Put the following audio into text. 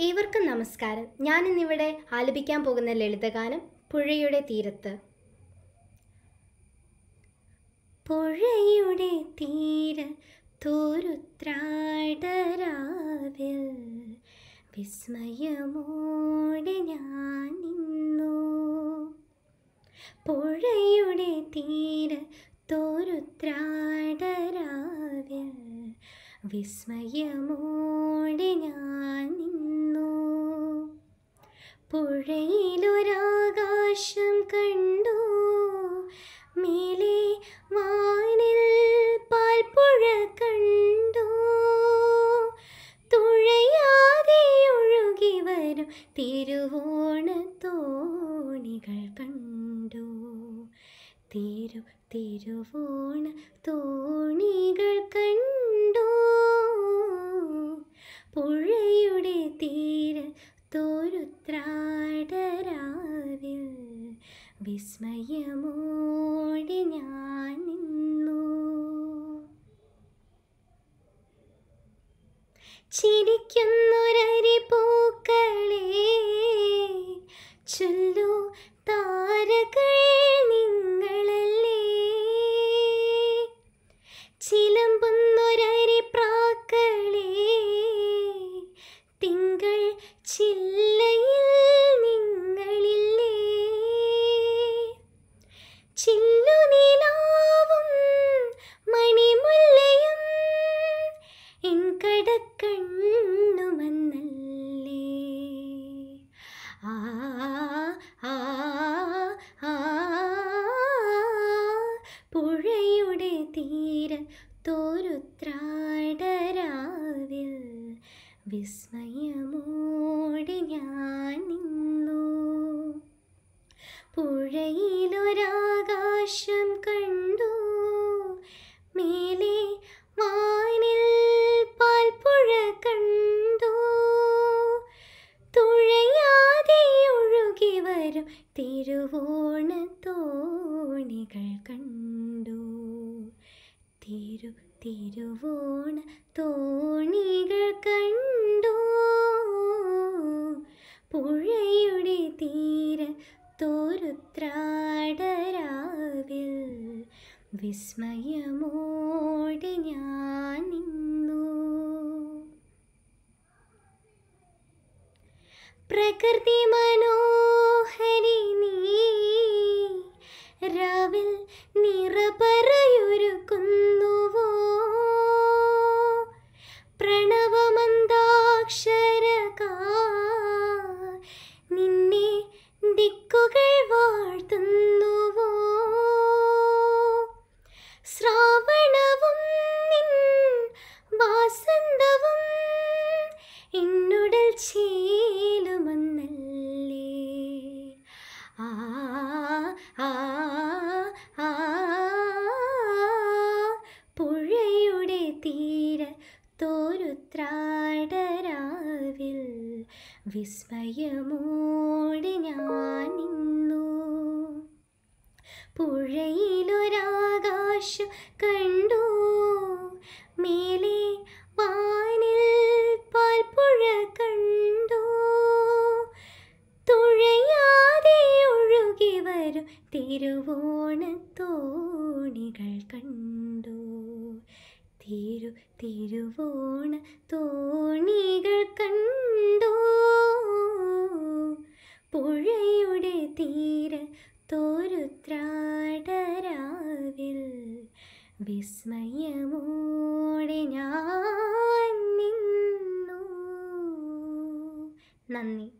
ഏവർക്കും നമസ്കാരം. ഞാൻ ഇന്നിവിടെ ആലപിക്കാൻ പോകുന്ന ലളിതഗാനം പുഴയുടെ തീരത്ത്. പുഴയുടെ തീരത്തോരുത്രാടരാവിൽ വിസ്മയമോടെ ഞാൻ നിന്നു. പുഴയുടെ തീരത്തോരുത്രാടരാവിൽ വിസ്മയമോടെ ഞാൻ നിന്നു. പുഴയിലൊരാകാശം കണ്ടു. മേലെ വാനിൽ പാൽപ്പുഴ കണ്ടു. തുഴയാതെ ഒഴുകി വരും തിരുവോണ തോണികൾ കണ്ടു. തിരു തിരുവോണ തോണികൾ കണ്ടു. വിസ്മയമോടെ ഞാൻ നിന്നു. ചിരിക്കുന്നൊരരി പൂക്കളേ ചൊല്ലു താരകൾ പുഴയുടെ തീര തോരുത്രാടരാവിൽ. വിസ്മയമോടി ഞാൻ നിന്നു. പുഴയിലൊരാകാശം തിരുവോണത്തോണികൾ തിരുവോണ തോണികൾ കണ്ടു. തിരു തിരുവോണ തോണികൾ കണ്ടു. പുഴയുടെ തീര തോരുത്രാടരാവിൽ വിസ്മയമോടെ ഞാൻ നിന്നു. പ്രകൃതി മനോഹരി നിറപറയൊരുക്കുന്നുവോ പ്രണവമന്താക്ഷരക നിന്നെ ദിക്കുകൾ വാഴ്ത്തുന്നുവോ? ശ്രാവണവും നിൻ വാസന്തവും എന്നുടൽ ചേലുമെന്നല്ലേ വിസ്മയമോടെ ഞാൻ നിന്നു. പുഴയിലൊരാകാശം കണ്ടു. മേലെ വാനിൽ പാൽപ്പുഴ കണ്ടു. തുഴയാതെ ഒഴുകി വരും തിരുവോണത്തോണികൾ കണ്ടു. തിരു തിരുവോണ തോണികൾ കണ്ടോ. പുഴയുടെ തീര തോരുത്രാടരാവിൽ വിസ്മയമോടെ ഞാൻ നിന്നു. നന്ദി.